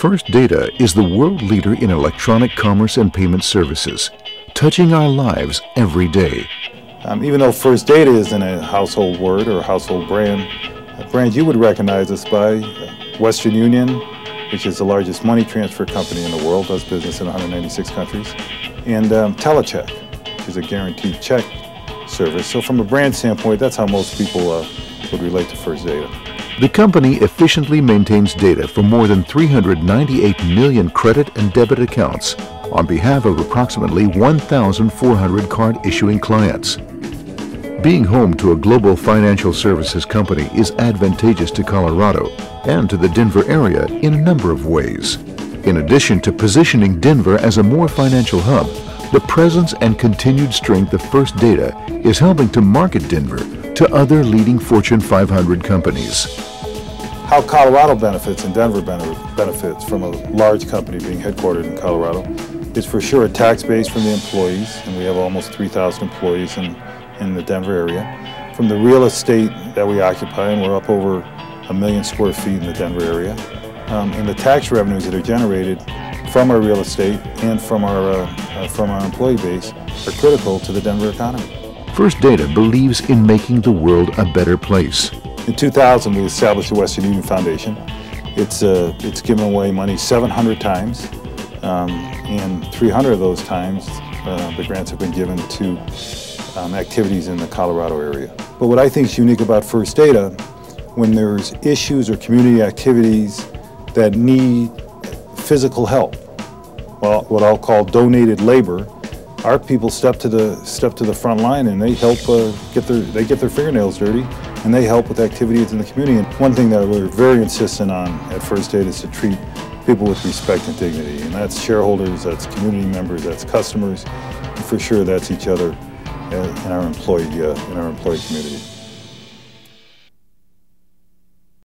First Data is the world leader in electronic commerce and payment services, touching our lives every day. Um, even though First Data isn't a household word or a household brand, a brand you would recognize us by, Western Union, which is the largest money transfer company in the world, does business in 196 countries, and um, Telecheck, which is a guaranteed check service. So from a brand standpoint, that's how most people uh, would relate to First Data. The company efficiently maintains data for more than 398 million credit and debit accounts on behalf of approximately 1,400 card issuing clients. Being home to a global financial services company is advantageous to Colorado and to the Denver area in a number of ways. In addition to positioning Denver as a more financial hub, the presence and continued strength of First Data is helping to market Denver to other leading Fortune 500 companies. How Colorado benefits and Denver benefits from a large company being headquartered in Colorado is for sure a tax base from the employees, and we have almost 3,000 employees in in the Denver area. From the real estate that we occupy, and we're up over a million square feet in the Denver area, um, and the tax revenues that are generated from our real estate and from our, uh, uh, from our employee base are critical to the Denver economy. First Data believes in making the world a better place. In 2000, we established the Western Union Foundation. It's, uh, it's given away money 700 times, um, and 300 of those times, uh, the grants have been given to um, activities in the Colorado area. But what I think is unique about First Data, when there's issues or community activities that need physical help, well, what I'll call donated labor, our people step to the step to the front line and they help uh, get their they get their fingernails dirty and they help with activities in the community. And one thing that we're very insistent on at First Data is to treat people with respect and dignity, and that's shareholders, that's community members, that's customers, and for sure that's each other in our employee, uh, in our employee community.